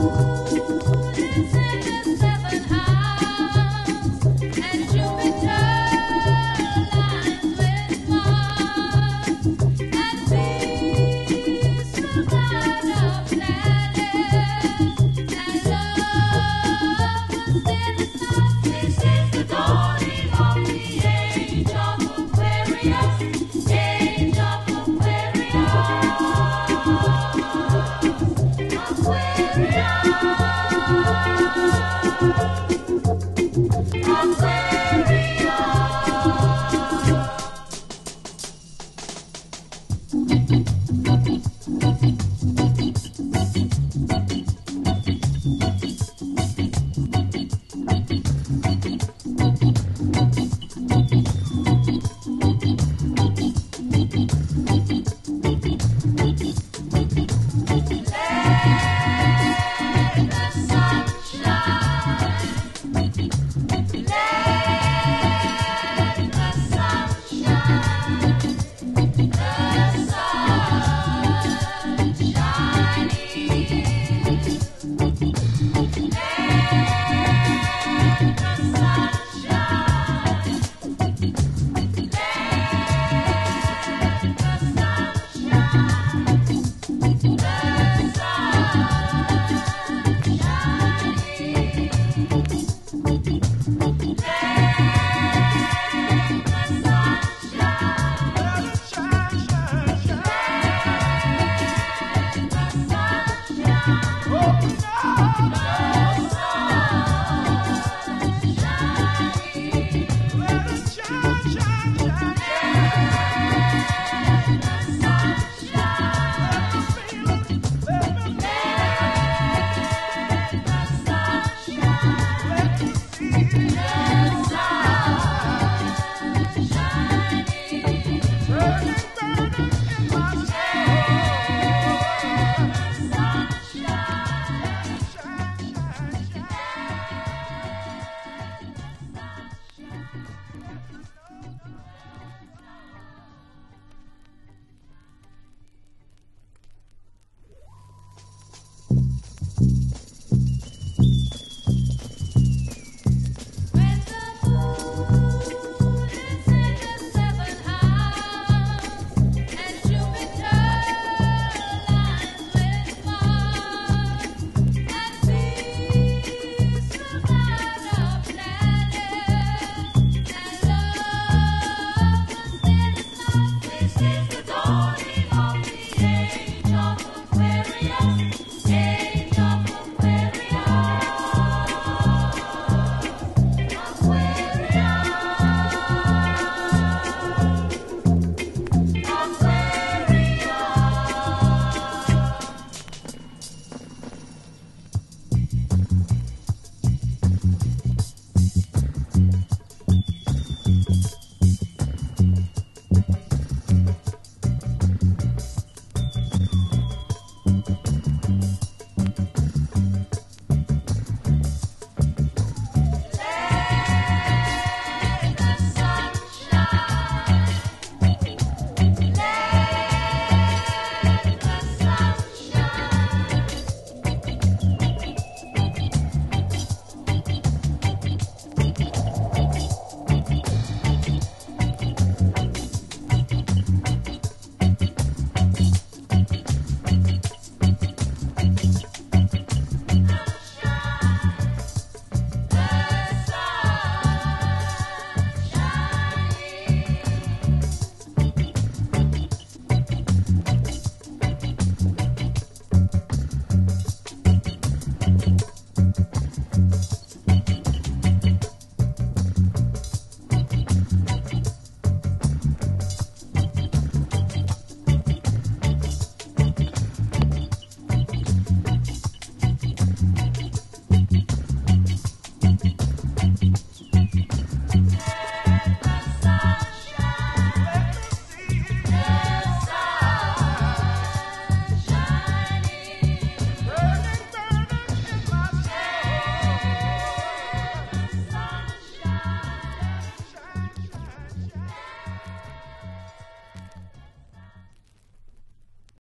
you. thank